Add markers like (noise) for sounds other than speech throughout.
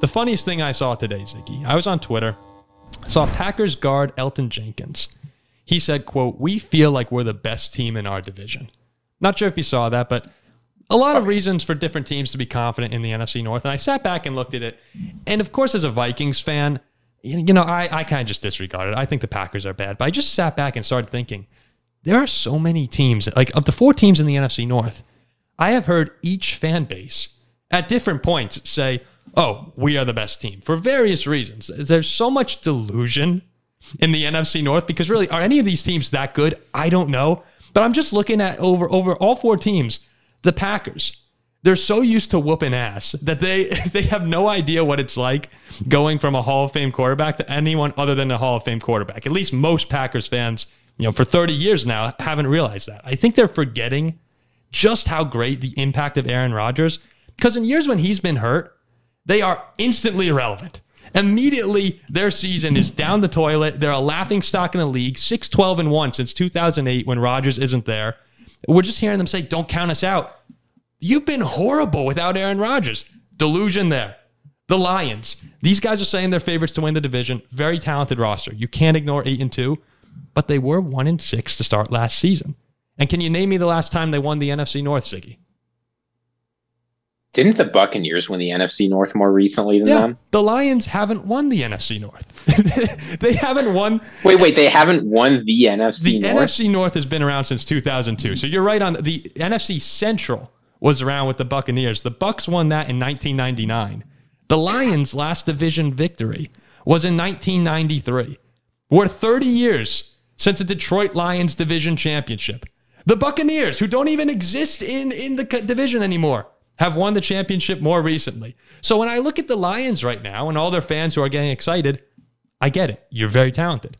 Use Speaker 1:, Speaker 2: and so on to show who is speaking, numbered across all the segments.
Speaker 1: The funniest thing I saw today, Ziggy, I was on Twitter, saw Packers guard Elgton Jenkins. He said, quote, we feel like we're the best team in our division. Not sure if you saw that, but a lot of reasons for different teams to be confident in the NFC North. And I sat back and looked at it. And of course, as a Vikings fan, you know, I, I kind of just disregarded it. I think the Packers are bad. But I just sat back and started thinking, there are so many teams. Like, of the four teams in the NFC North, I have heard each fan base at different points say, oh, we are the best team for various reasons. There's so much delusion in the NFC North because really, are any of these teams that good? I don't know. But I'm just looking at over over all four teams, the Packers. They're so used to whooping ass that they (laughs) they have no idea what it's like going from a Hall of Fame quarterback to anyone other than a Hall of Fame quarterback. At least most Packers fans, you know, for 30 years now haven't realized that. I think they're forgetting just how great the impact of Aaron Rodgers because in years when he's been hurt, they are instantly irrelevant. Immediately, their season is down the toilet. They're a laughing stock in the league, 6 12 and 1 since 2008 when Rodgers isn't there. We're just hearing them say, don't count us out. You've been horrible without Aaron Rodgers. Delusion there. The Lions. These guys are saying they're favorites to win the division. Very talented roster. You can't ignore 8 and 2, but they were 1 and 6 to start last season. And can you name me the last time they won the NFC North, Ziggy?
Speaker 2: Didn't the Buccaneers win the NFC North more recently than yeah, them?
Speaker 1: The Lions haven't won the NFC North. (laughs) they haven't won.
Speaker 2: Wait, wait, they haven't won the NFC North.
Speaker 1: the
Speaker 2: North?
Speaker 1: NFC North has been around since 2002. So you're right on the NFC Central was around with the Buccaneers. The Bucks won that in 1999. The Lions' last division victory was in 1993. We're 30 years since the Detroit Lions division championship. The Buccaneers, who don't even exist in, in the division anymore, have won the championship more recently. So when I look at the Lions right now and all their fans who are getting excited, I get it. You're very talented,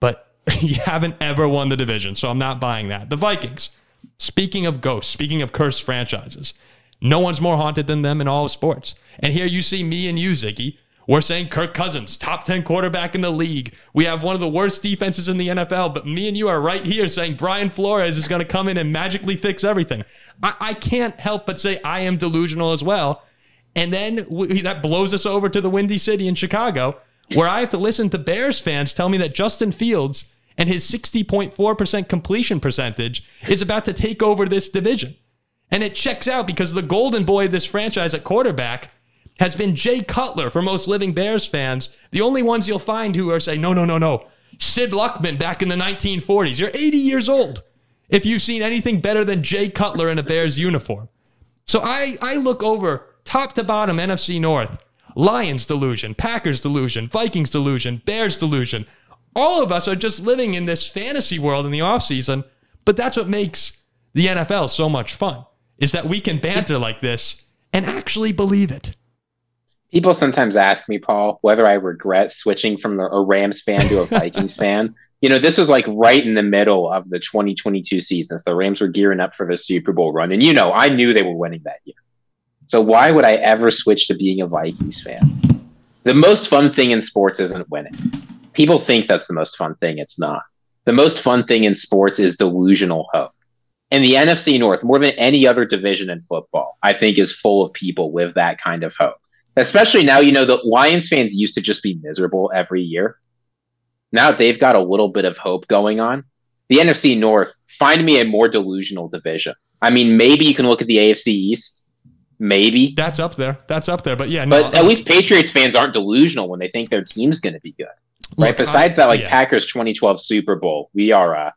Speaker 1: but (laughs) you haven't ever won the division. So I'm not buying that. The Vikings, speaking of ghosts, speaking of cursed franchises, no one's more haunted than them in all of sports. And here you see me and you, Ziggy, we're saying Kirk Cousins, top 10 quarterback in the league. We have one of the worst defenses in the NFL, but me and you are right here saying Brian Flores is going to come in and magically fix everything. I, I can't help but say I am delusional as well. And then we, that blows us over to the Windy City in Chicago, where I have to listen to Bears fans tell me that Justin Fields and his 60.4% completion percentage is about to take over this division. And it checks out because the golden boy of this franchise at quarterback has been Jay Cutler for most living Bears fans. The only ones you'll find who are saying, no, no, no, no. Sid Luckman back in the 1940s. You're 80 years old if you've seen anything better than Jay Cutler in a Bears uniform. So I, I look over top to bottom NFC North. Lions delusion, Packers delusion, Vikings delusion, Bears delusion. All of us are just living in this fantasy world in the offseason, but that's what makes the NFL so much fun, is that we can banter like this and actually believe it.
Speaker 2: People sometimes ask me, Paul, whether I regret switching from the, a Rams fan to a Vikings (laughs) fan. You know, this was like right in the middle of the 2022 seasons. The Rams were gearing up for the Super Bowl run. And, you know, I knew they were winning that year. So why would I ever switch to being a Vikings fan? The most fun thing in sports isn't winning. People think that's the most fun thing. It's not. The most fun thing in sports is delusional hope. And the NFC North, more than any other division in football, I think is full of people with that kind of hope especially now, you know, the Lions fans used to just be miserable every year. Now they've got a little bit of hope going on. The NFC North, find me a more delusional division. I mean, maybe you can look at the AFC East. Maybe
Speaker 1: that's up there. That's up there. But yeah,
Speaker 2: no, but at least Patriots fans aren't delusional when they think their team's going to be good, right? Look, Besides I, that, like yeah. Packers 2012 Super Bowl, we are uh,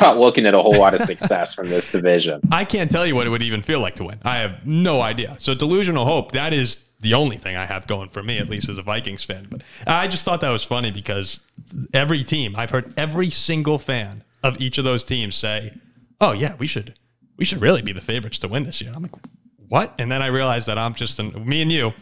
Speaker 2: not looking at a whole lot of (laughs) success from this division.
Speaker 1: I can't tell you what it would even feel like to win. I have no idea. So delusional hope that is the only thing I have going for me, at least as a Vikings fan. But I just thought that was funny because every team, I've heard every single fan of each of those teams say, "Oh yeah, we should, we should really be the favorites to win this year." I'm like, "What?" And then I realized that I'm just an, me and you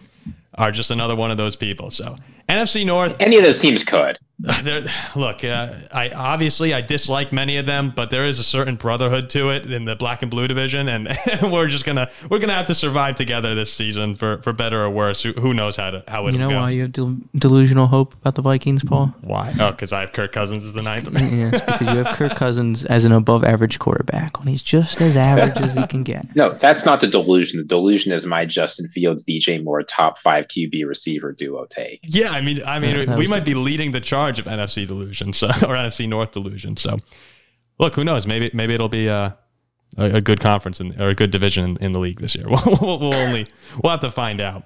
Speaker 1: are just another one of those people. So NFC North,
Speaker 2: any of those teams could.
Speaker 1: There, look, uh, I obviously I dislike many of them, but there is a certain brotherhood to it in the black and blue division, and (laughs) we're just gonna we're gonna have to survive together this season for for better or worse. Who, who knows how to how it
Speaker 3: You know
Speaker 1: go?
Speaker 3: why you have del- delusional hope about the Vikings, Paul?
Speaker 1: Why? Oh, because I have Kirk Cousins as the ninth. (laughs)
Speaker 3: yeah, it's because you have Kirk Cousins as an above average quarterback when he's just as average as he can get.
Speaker 2: No, that's not the delusion. The delusion is my Justin Fields, DJ Moore, top five QB receiver duo take.
Speaker 1: Yeah, I mean, I mean,
Speaker 3: Yeah,
Speaker 1: we
Speaker 3: was
Speaker 1: might be leading the charge of NFC delusion, so (laughs) or NFC North delusion. So, look, who knows? Maybe maybe it'll be a a, a good conference in, or a good division in, in the league this year. (laughs) We'll, we'll, we'll only we'll have to find out.